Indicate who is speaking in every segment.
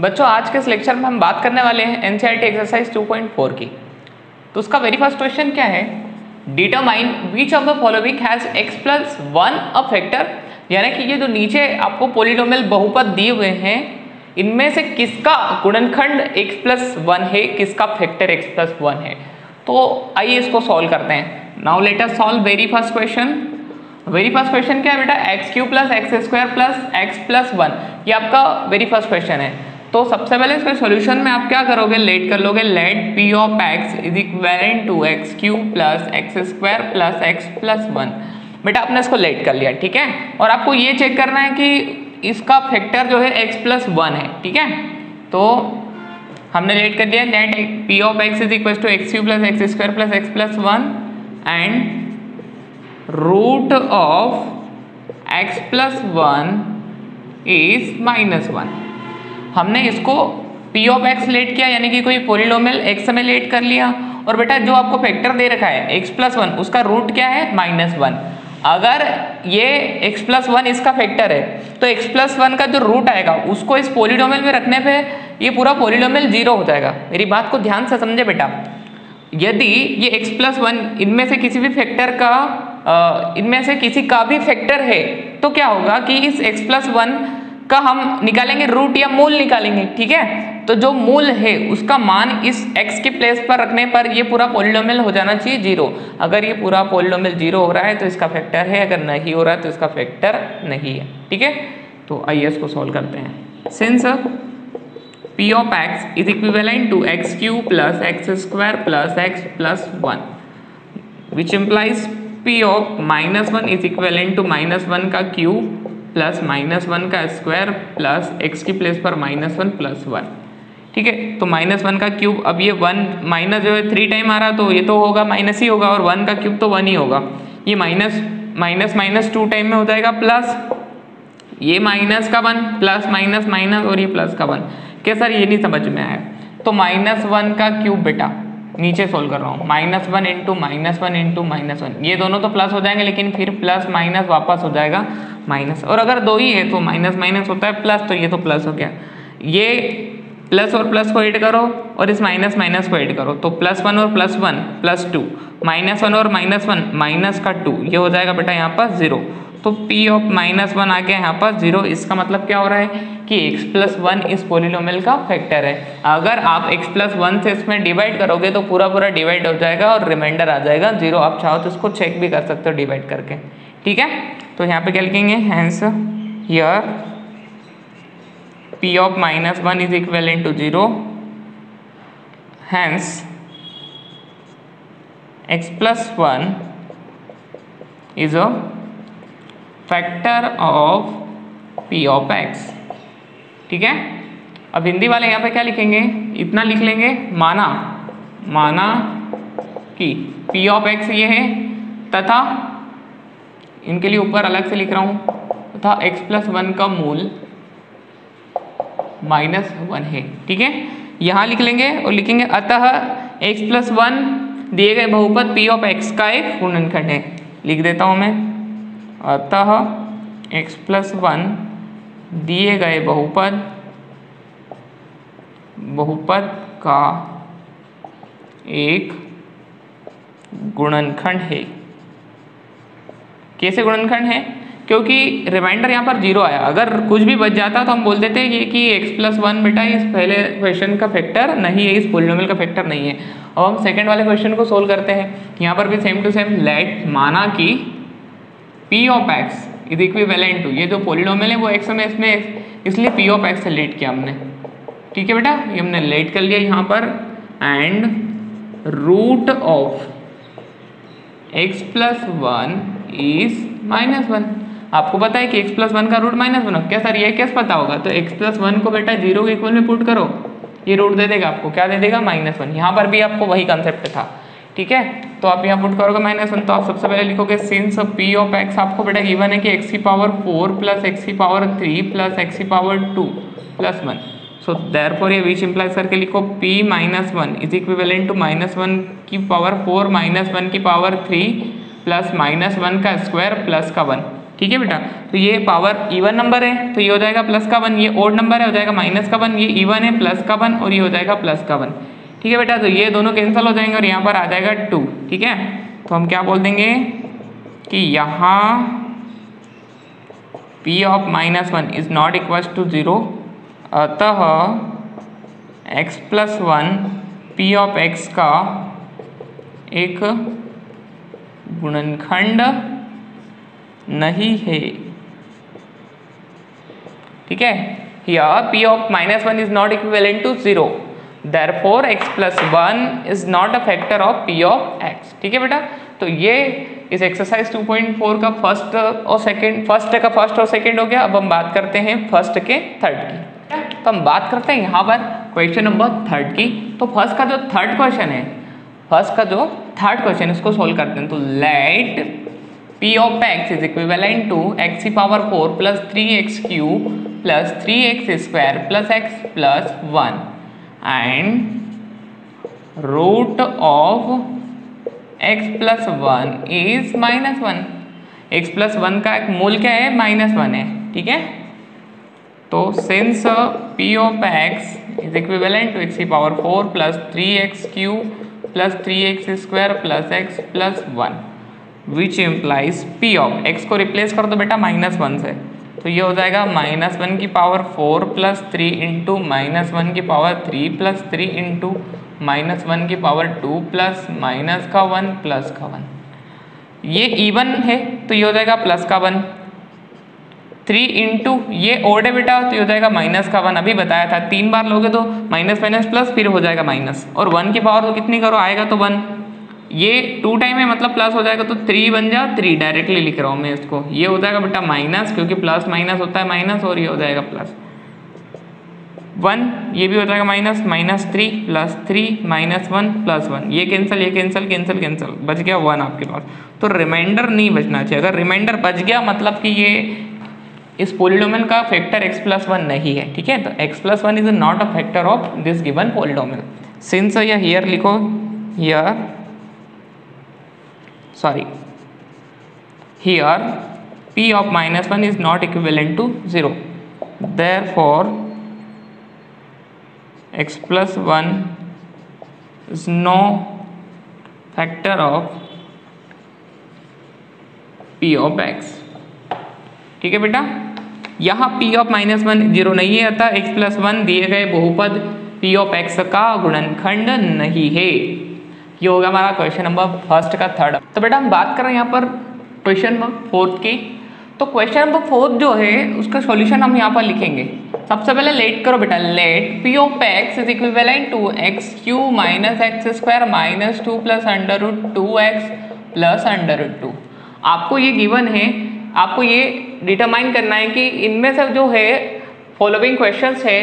Speaker 1: बच्चों, आज के इस लेक्चर में हम बात करने वाले हैं एनसीईआरटी एक्सरसाइज 2.4 की। तो उसका वेरी फ़र्स्ट क्वेश्चन क्या है? Determine which of the following has x plus one a factor यानी कि ये जो नीचे आपको पोलिनोमियल बहुपद दिए हुए हैं, इनमें से किसका गुणनखंड x प्लस वन है, किसका फैक्टर x प्लस वन है? तो आइए इसको सॉल्व करते हैं। Now let us solve very first question very first question क्या है बेटा? X cube plus x square plus x plus one ये आपका वेरी फ़र्स्ट क्वेश्चन है। तो सबसे पहले इसके सॉल्यूशन में आप क्या करोगे? लेट कर लोगे। Let p of x is equivalent to x cube plus x square plus x plus one बेटा, आपने इसको लेट कर लिया, ठीक है? और आपको ये चेक करना है कि इसका फैक्टर जो है एक्स प्लस वन है, ठीक है? तो हमने लेट कर दिया। Let p of x is equal to x cube plus x square plus x plus one and root of x plus one is minus one हमने इसको पी ऑफ़ एक्स लेट किया, यानी कि कोई पोलिनोमियल एक्स में late कर लिया। और बेटा, जो आपको फैक्टर दे रखा है एक्स प्लस वन उसका रूट क्या है? माइनस वन अगर ये x प्लस वन इसका फैक्टर है तो x प्लस वन का जो रूट आएगा, उसको इस पोलिनोमियल में रखने पे ये पूरा पोलिनोमियल ज़ीरो हो जाएगा। मेरी बात को ध्यान से समझे बेटा। यदि ये x प्लस वन इनमें से किसी भी फैक्टर का इनमें से किसी का भी फैक्टर है तो क्या होगा कि इस x प्लस वन का हम निकालेंगे रूट या मूल निकालेंगे, ठीक है? तो जो मूल है, उसका मान इस x के प्लेस पर रखने पर ये पूरा पोलिनोमियल हो जाना चाहिए ज़ीरो अगर ये पूरा पोलिनोमियल ज़ीरो हो रहा है तो इसका फैक्टर है, अगर नहीं हो रहा है तो इसका फैक्टर नहीं है, ठीक है? तो आइए इसको सॉल्व करते हैं. Since p of x is equivalent to x cube plus x square plus x plus one which implies p of minus one is equivalent to minus one का क्यूब प्लस माइनस वन का square plus x की place पर minus one plus one. ठीक है तो minus one का cube, अब ये वन, माइनस जो है थ्री टाइम आ रहा तो ये तो होगा माइनस ही होगा और वन का क्यूब तो वन ही होगा। ये minus minus minus two time में हो जाएगा प्लस ये माइनस का वन, प्लस माइनस माइनस और ये प्लस का वन। क्या सर ये नहीं समझ में आया? तो माइनस वन का क्यूब बेटा, नीचे सोल्व कर रहा हूँ। Minus one into minus one into minus one. ये दोनों तो प्लस हो जाएँगे, लेकिन फिर प्लस माइनस वापस हो जाएगा। माइनस, और अगर दो ही है तो माइनस माइनस होता है, प्लस तो ये तो प्लस हो गया। ये प्लस और प्लस को ऐड करो और इस माइनस माइनस को ऐड करो तो प्लस वन और plus one, plus two, minus one और माइनस वन, माइनस का टू, ये हो जाएगा बेटा यहाँ पर ज़ीरो। तो p ऑफ़ माइनस वन आ गया यहाँ पर ज़ीरो, इसका मतलब क्या हो रहा है कि x प्लस वन इस पोलिनोमियल का फैक्टर है। अगर आप x प्लस वन से इसमें डिवाइड करोगे तो पूरा पूरा डिवाइड हो जाएगा और रिमाइंडर आ जाएगा, ज़ीरो, आप चाहो तो इसको चेक भी कर सकते हो डिवाइड करके। ठीक है? तो यहाँ पे क्या लिखेंगे? Hence here p of minus one is equal into zero hence x plus one is a factor of p of x ठीक है? अब हिंदी वाले यहाँ पे क्या लिखेंगे? इतना लिख लेंगे, माना। माना कि पी ऑफ़ एक्स ये है, तथा इनके लिए ऊपर अलग से लिख रहा हूँ। तथा x प्लस वन का मूल माइनस वन है। ठीक है? यहाँ लिख लेंगे और लिखेंगे, अतः x प्लस वन दिए गए बहुपद p ऑफ़ x का एक गुणनखंड है। लिख देता हूँ मैं। अतः x प्लस वन दिए गए बहुपद बहुपद का एक गुणनखंड है। कैसे गुणनखंड है, क्योंकि रिमाइंडर यहाँ पर ज़ीरो आया। अगर कुछ भी बच जाता तो हम बोल देते ये कि x प्लस वन बेटा इस पहले क्वेश्चन का फैक्टर नहीं है, इस पोलिनोमियल का फैक्टर नहीं है। अब हम सेकंड वाले क्वेश्चन को सोल्व करते हैं। यहाँ पर भी सेम टू सेम लेट माना कि p of x is equivalent to ये जो पोलिनोमियल है वो x में, इसमें, इसलिए p ऑफ़ x से लेट किया हमने। ठीक है बेटा? ये हमने लेट कर लिया यहाँ पर। And root of x plus one is minus one आपको पता है कि x प्लस वन का रूट माइनस वन क्या सर, ये कैसे पता होगा? तो x प्लस वन को बेटा ज़ीरो के इक्वल में पुट करो। ये रूट दे देगा आपको। क्या दे देगा? माइनस वन यहाँ पर भी आपको वही कंसेप्ट था। ठीक है? तो आप यहाँ पुट करोगे माइनस वन तो आप सबसे पहले लिखोगे सिंस पी ऑफ़ एक्स आपको बेटा गिवन है कि एक्स की पावर फोर प्लस एक्स की पावर थ्री प्लस एक्स की power two plus one so therefore ये विच इम्प्लाइज करके लिखो p minus one is equivalent to minus one की पावर फोर माइनस वन की power three plus minus one का square plus का one ठीक है बेटा? तो ये पावर इवन नंबर है तो ये हो जाएगा प्लस का वन ये ओड नंबर है, हो जाएगा माइनस का वन ये इवन है प्लस का वन और ये हो जाएगा प्लस का वन ठीक है बेटा? तो ये दोनों कैंसिल हो जाएँगे और यहाँ पर आ जाएगा टू ठीक है? तो हम क्या बोल देंगे कि यहाँ p of minus one is not equal to zero अतः x plus one p of x का एक गुणनखंड नहीं है। ठीक है? Here p of minus 1 is not equivalent to 0 therefore, x plus 1 is not a factor of p of x. ठीक है बेटा? तो ये इस एक्सरसाइज 2.4 का फ़र्स्ट और सेकंड फ़र्स्ट का फ़र्स्ट और सेकंड हो गया। अब हम बात करते हैं फ़र्स्ट के थर्ड की। तो हम बात करते हैं यहाँ पर क्वेश्चन नंबर थर्ड की। तो फ़र्स्ट का जो थर्ड क्वेश्चन है फ़र्स्ट का जो थर्ड क्वेश्चन इसको सोल्व करते हैं। तो let p of x is equivalent to x की power four plus three x cube plus three x square plus x plus one and root of x plus one is minus one x plus one का एक मूल क्या है? Minus one है, ठीक है? तो since p of x is equivalent to x की power four plus three x cube cube plus 3x square plus x plus 1 which implies p of x को रिप्लेस कर दो बेटा माइनस वन से। तो ये हो जाएगा माइनस वन की power four plus three into minus one की power three plus three into minus one की पावर टू प्लस माइनस का वन प्लस का वन ये इवन है तो ये हो जाएगा प्लस का वन थ्री इंटू ये ओड है बेटा तो ये हो जाएगा माइनस का वन अभी बताया था, तीन बार लोगे तो माइनस माइनस प्लस फिर हो जाएगा माइनस और वन की पावर तो कितनी करो, आएगा तो वन ये टू टाइम है मतलब प्लस हो जाएगा तो थ्री बन जा थ्री डायरेक्टली लिख रहा हूँ मैं इसको। ये हो जाएगा बेटा माइनस क्योंकि प्लस माइनस होता है माइनस और ये हो जाएगा प्लस वन ये भी हो जाएगा minus minus three plus three minus one plus one ये कैंसिल ये कैंसिल कैंसिल कैंसिल बच गया वन आपके पास। तो रिमाइंडर नहीं बचना चाहिए। अगर रिमाइंडर बच गया मतलब कि ये इस पोलिडोमल का फैक्टर x प्लस वन नहीं है, ठीक है? तो x plus one is not a factor of this given polynomial since या हियर लिखो here sorry, here p of minus 1 is not equivalent to 0 therefore, x plus 1 is no factor of p of x. ठीक है बेटा? यहाँ p of minus one zero नहीं है अतः x plus one दिए गए बहुपद p ऑफ़ x का गुणनखंड नहीं है। ये होगा हमारा क्वेश्चन नंबर फ़र्स्ट का थर्ड तो बेटा हम बात कर रहे हैं यहाँ पर क्वेश्चन नंबर फोर्थ की। तो क्वेश्चन नंबर फोर्थ जो है, उसका सॉल्यूशन हम यहाँ पर लिखेंगे। सबसे पहले लेट करो बेटा let p of x is equivalent to x cube minus x square minus two plus under root two x plus under root two आपको ये गिवन है आपको ये डिटरमाइन करना है कि इनमें से जो है फॉलोइंग क्वेश्चंस है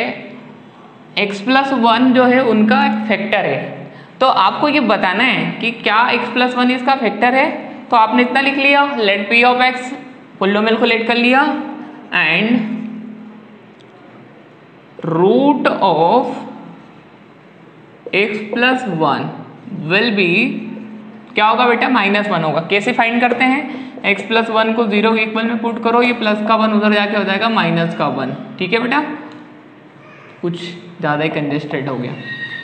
Speaker 1: एक्स प्लस वन जो है, उनका एक फैक्टर है। तो आपको ये बताना है कि क्या x प्लस वन इसका फैक्टर है? तो आपने इतना लिख लिया let p of x polynomial को लेट कर लिया and root of x plus one will be क्या होगा बेटा? माइनस वन होगा। कैसे फाइंड करते हैं? X प्लस वन को ज़ीरो के इक्वल में पुट करो, ये प्लस का वन उधर जाके हो जाएगा माइनस का वन ठीक है बेटा? कुछ ज़्यादा ही कंजेस्टेड हो गया।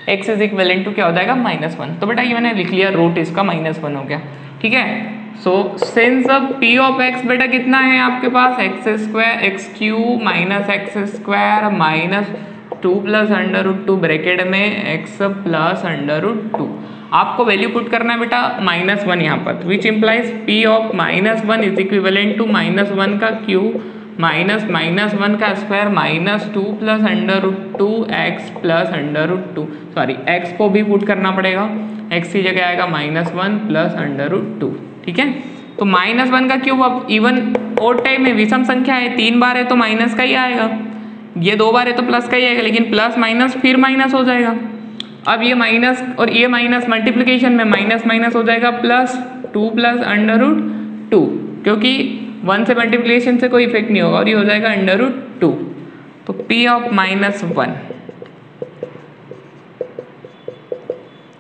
Speaker 1: एक्स इज़ इक्वेलेंट टू क्या हो जाएगा? माइनस वन तो बेटा ये मैंने लिख लिया रूट इसका माइनस वन हो गया। ठीक है? So since of p of x बेटा कितना है आपके पास? X square x cube minus x square minus two plus under root two bracket में x plus under root two आपको वैल्यू पुट करना है बेटा माइनस वन यहाँ पर which implies p of minus one is equivalent to minus one का cube minus minus one का square minus two plus under root two x plus under root two sorry x को भी put करना पड़ेगा। X की जगह आएगा minus one plus under root two ठीक है? तो माइनस वन का क्यूब अब इवन और टाइम में विषम संख्या है, तीन बार है तो माइनस का ही आएगा। ये दो बार है तो प्लस का ही आएगा, लेकिन प्लस माइनस फिर माइनस हो जाएगा। अब ये माइनस और ये माइनस मल्टीप्लीकेशन में माइनस माइनस हो जाएगा plus two plus under root two क्योंकि वन से मल्टीप्लीकेशन से कोई इफ़ेक्ट नहीं होगा और ये हो जाएगा under root two p of of minus one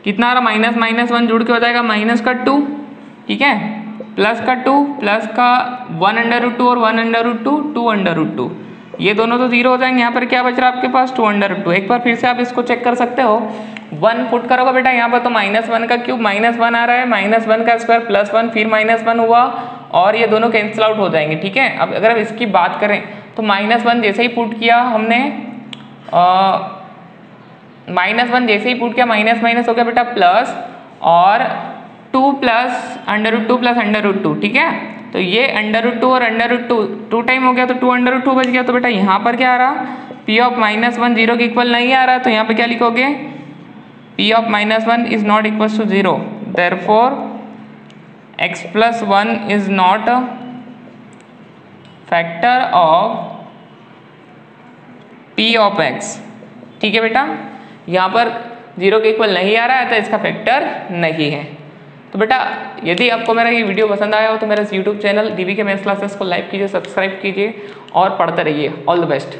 Speaker 1: कितना आ रहा? माइनस माइनस वन जुड़ के हो जाएगा माइनस का टू ठीक है? प्लस का टू प्लस का वन अंडर रूट टू और one under root two two under root two ये दोनों तो ज़ीरो हो जाएँगे, यहाँ पर क्या बच रहा है आपके पास? टू अंडर टू एक बार फिर से आप इसको चेक कर सकते हो। वन पुट करोगे बेटा, यहाँ पर तो माइनस वन का क्यूब माइनस वन आ रहा है माइनस वन का स्क्वायर प्लस वन फिर माइनस वन हुआ, और ये दोनों कैंसिल आउट हो जाएँगे, ठीक है? अब अगर अब इसकी बात करें तो माइनस वन जैसे ही पुट किया हमने माइनस वन जैसे ही पुट किया माइनस माइनस हो गया बेटा प्लस और two plus under root two plus under root two ठीक है? तो ये अंडर रूट टू और under root two two time हो गया तो टू अंडर रूट टू बच गया। तो बेटा यहाँ पर क्या आ रहा? P of minus one zero के इक्वल नहीं आ रहा तो यहाँ पर क्या लिखोगे? P of minus one is not equal to zero therefore x plus one is not factor of p of x ठीक है बेटा? यहाँ पर ज़ीरो के इक्वल नहीं आ रहा है तो इसका फैक्टर नहीं है। तो बेटा, यदि आपको मेरा ये वीडियो पसंद आया हो तो मेरे यूट्यूब चैनल डी वी के मैथ्स क्लासेस को लाइक कीजिए, सब्सक्राइब कीजिए और पढ़ते रहिए। All the best